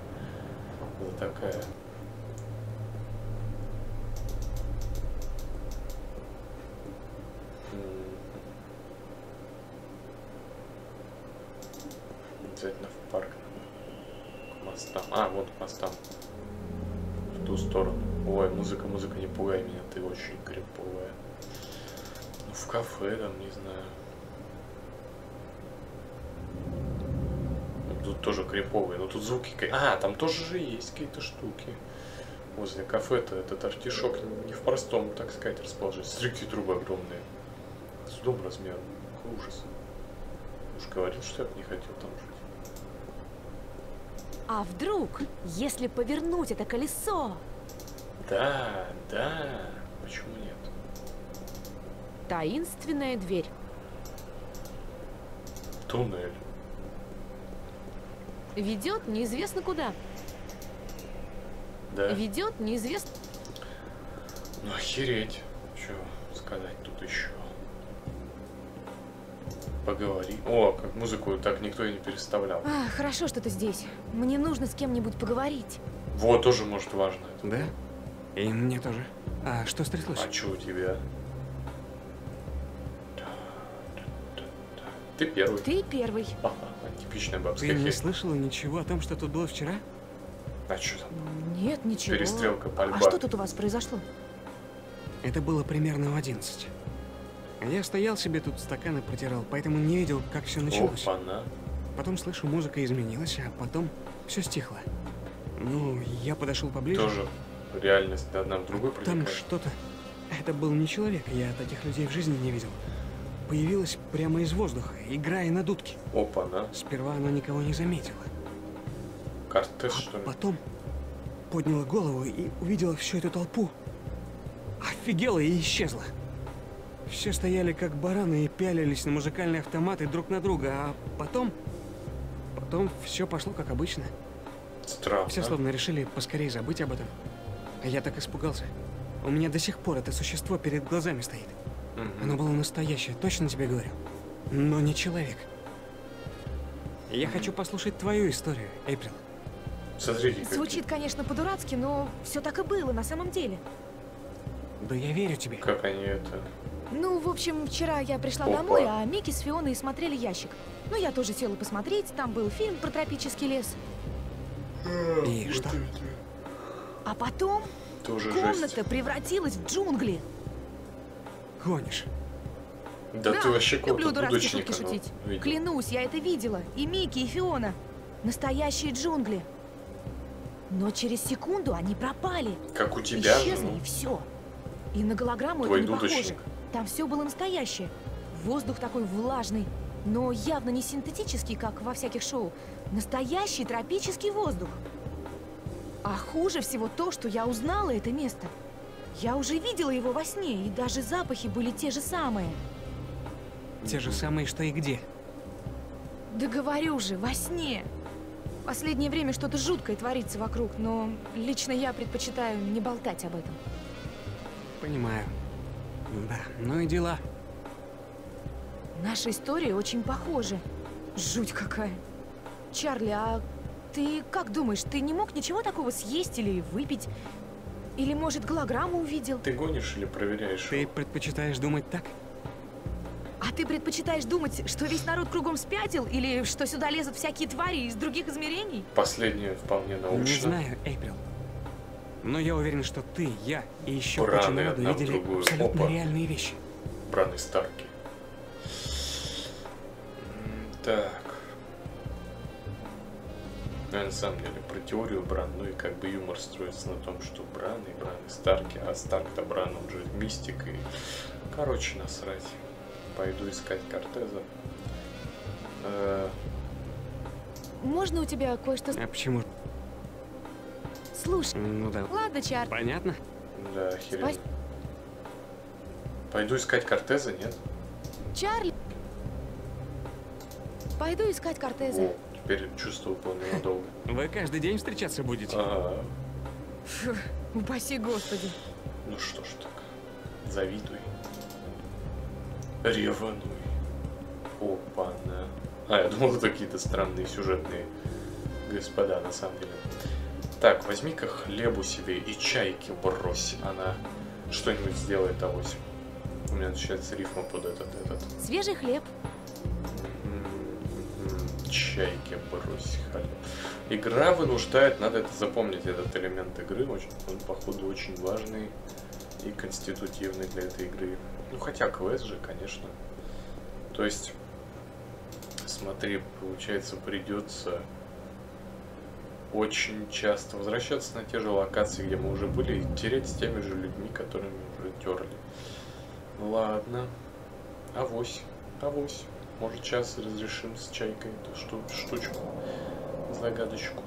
Такая... М. Обязательно в парк. К мостам. А, вот к мостам. В ту сторону. Ой, музыка, музыка, не пугай меня, ты очень криповая. Ну, в кафе там, не знаю. Ну, Тут тоже криповые, но тут звуки... ка- А, там тоже же есть какие-то штуки. Возле кафе-то этот артишок не в простом, так сказать, расположении. Смотри, какие трубы огромные. С дом размером. Ужас. Уж говорил, что я бы не хотел там жить. А вдруг, если повернуть это колесо? Да, да. Почему нет? Таинственная дверь. Туннель. Ведет неизвестно куда. Да. Ведет неизвестно... Ну охереть. Что сказать тут еще? Поговори. О, как музыку так никто и не переставлял. А, хорошо, что ты здесь. Мне нужно с кем-нибудь поговорить. Вот тоже может важно. это. Да? И мне тоже. А что стряслось? А что у тебя? Ты первый. Ты первый. Ага, типичная Ты бабская не херь. слышала ничего о том, что тут было вчера? А что там? Нет, ничего. Перестрелка, пальба. А что тут у вас произошло? Это было примерно в 11. Я стоял себе тут стаканы протирал, поэтому не видел, как все началось. Опа-на. Потом слышу, музыка изменилась, а потом все стихло. Ну, я подошел поближе. Тоже реальность одна в другую Там проникает. что-то. Это был не человек, я таких людей в жизни не видел. Появилась прямо из воздуха, играя на дудке. Опа-на. Сперва она никого не заметила. Кортеж, А что ли? потом подняла голову и увидела всю эту толпу. Офигела и исчезла. Все стояли как бараны и пялились на музыкальные автоматы друг на друга, а потом... Потом все пошло как обычно. Странно. Все словно решили поскорее забыть об этом. А я так испугался. У меня до сих пор это существо перед глазами стоит. Мгм. Оно было настоящее, точно тебе говорю. Но не человек. Я хочу послушать твою историю, Эйприл. Смотрите, как... Звучит, конечно, по-дурацки, но все так и было на самом деле. Да я верю тебе. как они это... Ну, в общем, вчера я пришла Опа. домой, а Микки с Фионой смотрели ящик. Ну, я тоже села посмотреть, там был фильм про тропический лес. И что? А потом Тоже комната жесть. превратилась в джунгли. Гонишь. Да, ты вообще люблю дурацкие шутки ну, шутить. видел. Клянусь, я это видела. И Микки, и Фиона. Настоящие джунгли. Но через секунду они пропали. Как у тебя же, Исчезли, ну. и все. И на голограмму Твой это не похоже. дудочник. Там все было настоящее. Воздух такой влажный, но явно не синтетический, как во всяких шоу. Настоящий тропический воздух. А хуже всего то, что я узнала это место. Я уже видела его во сне, и даже запахи были те же самые. Те же самые, что и где. Да говорю же, во сне. Последнее время что-то жуткое творится вокруг, но лично я предпочитаю не болтать об этом. Понимаю. Да, ну и дела. Наши истории очень похожи. Жуть какая. Чарли, а ты как думаешь, ты не мог ничего такого съесть или выпить? Или, может, голограмму увидел? Ты гонишь или проверяешь? Ты предпочитаешь думать так? А ты предпочитаешь думать, что весь народ кругом спятил? Или что сюда лезут всякие твари из других измерений? Последнее вполне научно. Не знаю, Эйприл. Но я уверен, что ты, я и еще Браны одна в видели другую. абсолютно Опа. реальные вещи. Браны Старки. Так. Ну, на самом деле про теорию Бран, ну и как бы юмор строится на том, что Браны и Браны Старки, а Старк-то Бран, он же мистик и... Короче, насрать. Пойду искать Кортеза. Э, Можно у тебя кое-что... А почему? Слушай, Ну да. ладно, Чарли. Понятно? да, охеренно. Спасибо. Пойду искать Кортеза, нет? Чарли. Пойду искать Кортеза. О, теперь чувство выполнено надолго. Вы каждый день встречаться будете? Ага. Фу, упаси господи. Ну что ж так. Завидуй. Ревануй. Опа-на. А, я думал, это какие-то странные сюжетные господа, на самом деле. Так, возьми-ка хлебу себе и чайки брось. Она что-нибудь сделает, авось. У меня начинается рифма под этот, этот. Свежий хлеб. Чайки брось хлеб. Игра вынуждает, надо это запомнить, этот элемент игры. Очень, он, походу, очень важный и конститутивный для этой игры. Ну, хотя квест же, конечно. То есть, смотри, получается, придется очень часто возвращаться на те же локации, где мы уже были, и тереть с теми же людьми, которыми уже терли. Ладно. Авось. Авось. Может, сейчас разрешим с чайкой эту шту штучку. Загадочку.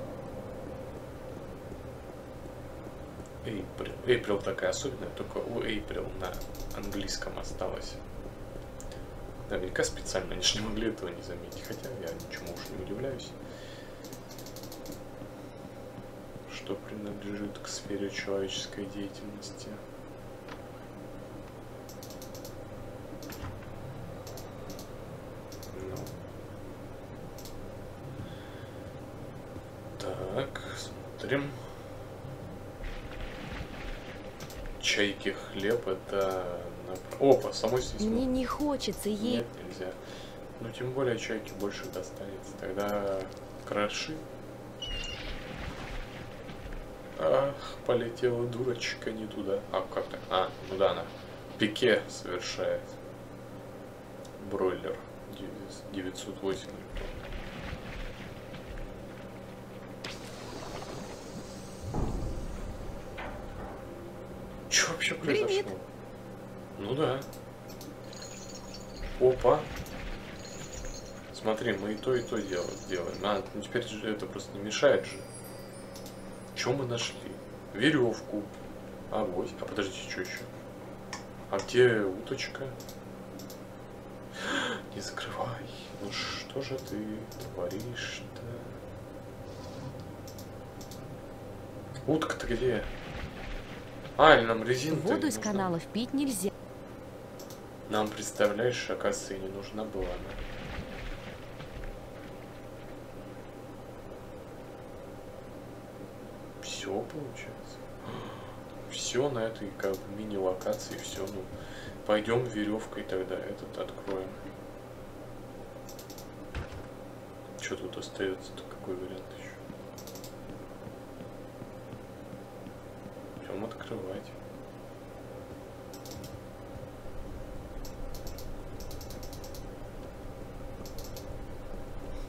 Эйприл. Эйприл такая особенная, только у Эйприл на английском осталось. Наверняка специально, они же не могли этого не заметить, хотя я ничему уж не удивляюсь. Что принадлежит к сфере человеческой деятельности. Ну. Так, смотрим. Чайки хлеб это... Опа, самой здесь Мне не хочется Нет, есть. нельзя. Ну, тем более чайки больше достанется. Тогда кроши. Ах, полетела дурочка не туда. А, как так? А, ну да, она пике совершает. Бройлер 908 тонн. Что вообще произошло? Ну да. Опа. Смотри, мы и то, и то делаем. А, ну теперь же это просто не мешает же. Что мы нашли? Веревку. Авось. А подождите, что еще? А где уточка? Не закрывай. Ну что же ты творишь-то? Утка-то где? А, или нам резинка Воду из нужна? каналов пить нельзя. Нам, представляешь, и не нужна была она. Все получается. Все на этой как мини-локации, все, ну, пойдем веревкой тогда этот откроем. Что тут остается-то, какой вариант еще? Идем открывать.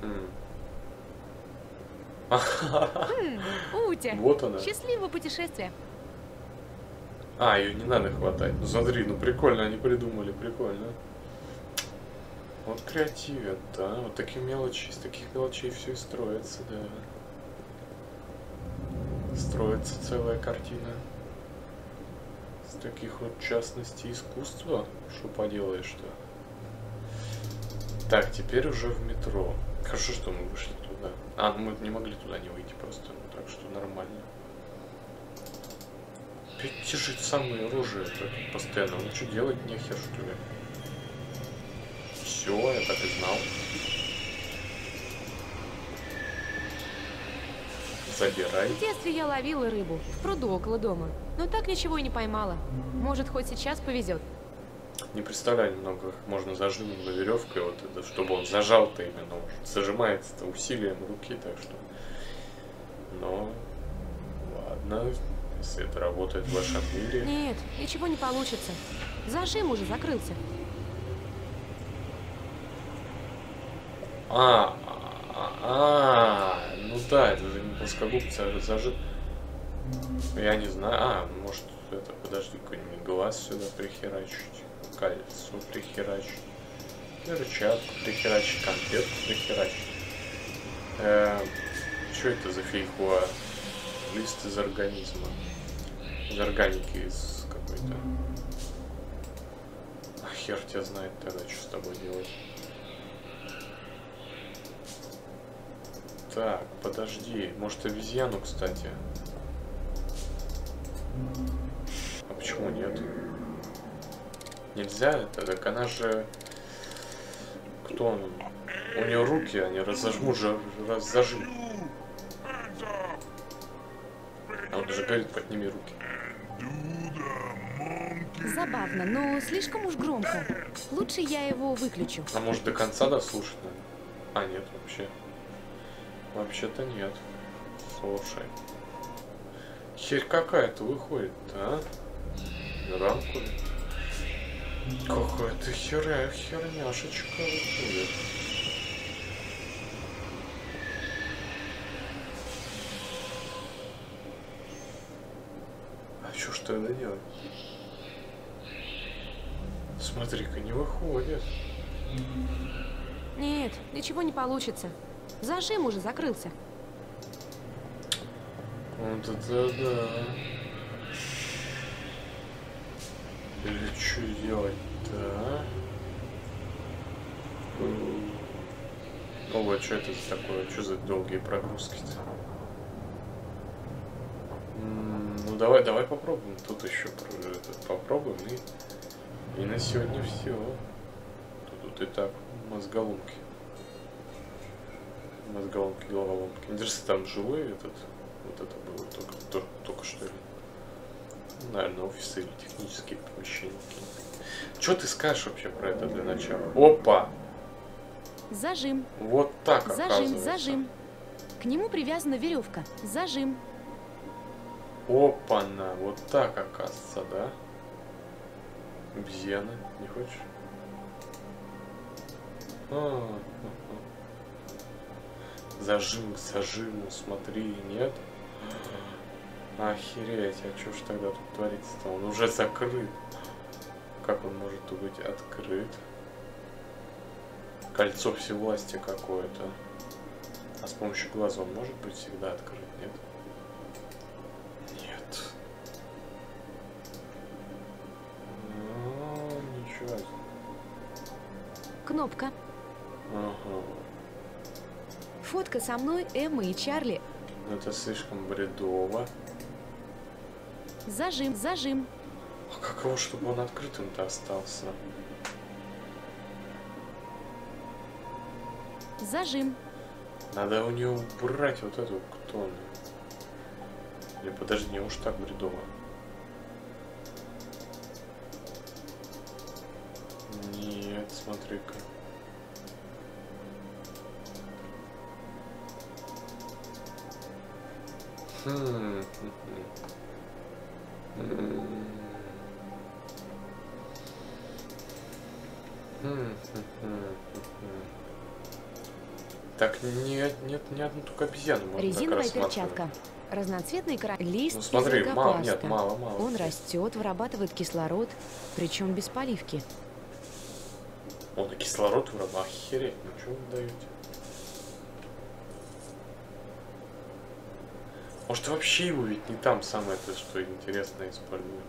М. Утя, Вот она. счастливого путешествия. А, ее не надо хватать. Ну смотри, ну прикольно они придумали, прикольно. Вот креативят, да. Вот такие мелочи, из таких мелочей все и строится, да. Строится целая картина. С таких вот частностей искусства, что поделаешь-то. Так, теперь уже в метро. Хорошо, что мы вышли. А, ну мы не могли туда не выйти просто, ну, так что нормально. Те же самые оружия так, постоянно. Ну что, делать нехер, что ли? Все, я так и знал. Забирай. В детстве я ловила рыбу в пруду около дома, но так ничего и не поймала. Может, хоть сейчас повезет. Не представляю немного, как можно зажимом на веревкой, вот это, чтобы он зажал-то именно. уж. Зажимается-то усилием руки, так что. Но ладно, если это работает в вашем мире. Нет, ничего не получится. Зажим уже закрылся. А, а, а, ну да, это же не плоскогубцы, а зажим. Я не знаю. А, может, это, подожди, какой-нибудь глаз сюда прихерачить, кольцо прихерачить, перчатку прихерачить, конфетку прихерачить. Э, что это за фейхуа? Лист из организма. Из органики, из какой-то. А хер тебя знает тогда, что с тобой делать. Так, подожди. Может обезьяну, кстати? А почему нет? Нельзя это? Так она же... Кто он? У нее руки, они разожму, же, разожми. А он даже говорит, подними руки. Забавно, но слишком уж громко. Лучше я его выключу. А может до конца дослушать надо? А, нет, вообще. Вообще-то нет. Слушай. Херь какая-то выходит, а? Рамку ли? Какая-то херя, херняшечка выходит. А что ж тогда делать? Смотри-ка, не выходит. Нет, ничего не получится. Зажим уже закрылся. Вот это да. Или что делать-то, а? Ого, что это за такое? Что за долгие прогрузки-то? Ну давай, давай попробуем. Тут еще попробуем и, и на сегодня все. Тут, тут и так мозголомки. Мозголомки, головоломки. Интересно, там живой этот? Вот это было только, только, только что ли? Наверное, офисы или технические помещения. Что ты скажешь вообще про это для начала? Опа! Зажим, Вот так зажим, оказывается. зажим. К нему привязана веревка. Зажим. Опа-на, вот так оказывается, да? Обезьяна, не хочешь? А, Зажим, к зажиму, смотри, нет? Охереть, а что ж тогда тут творится-то? Он уже закрыт. Как он может тут быть открыт? Кольцо всевластия какое-то. А с помощью глаза он может быть всегда открыт, нет? Нет. Ну, ничего. Кнопка. Ага. Фотка со мной, Эммой и Чарли. Ну, Это слишком бредово. Зажим, зажим. А каково, чтобы он открытым-то остался? Зажим. Надо у него убрать вот эту кто он. Или подожди, не уж так бредово. Нет, смотри-ка. Хм. хм, хм. Так, нет, нет, ни одну только обезьяну можно Резиновая перчатка. Разноцветный кра... лист Ну смотри, из мало, нет, мало, мало. Он растет, вырабатывает кислород, причем без поливки. Он и кислород вырабатывает. Охереть, ну что вы даете? Может вообще его ведь не там самое-то, что интересное используют.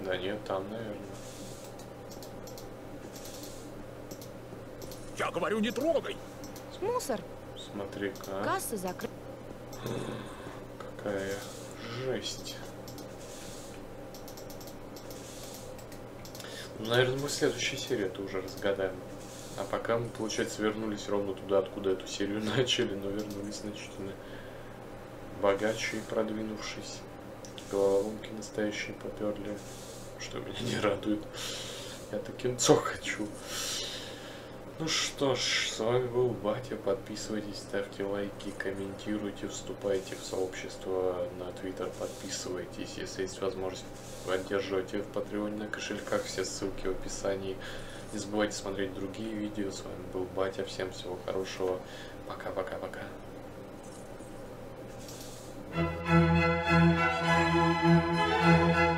Да нет, там, наверное. Я говорю, не трогай. Мусор. Смотри-ка, а. Касса закрыта. какая жесть. Ну, наверное, мы в следующей серии это уже разгадаем. А пока мы, получается, вернулись ровно туда, откуда эту серию начали, но вернулись значительно богаче и продвинувшись. Головоломки настоящие поперли, что меня не радует. Я таким цо хочу. Ну что ж, с вами был Батя. Подписывайтесь, ставьте лайки, комментируйте, вступайте в сообщество на Твиттер, подписывайтесь. Если есть возможность, поддерживайте в Патреоне на кошельках. Все ссылки в описании. Не забывайте смотреть другие видео. С вами был Батя. Всем всего хорошего. Пока-пока-пока. Thank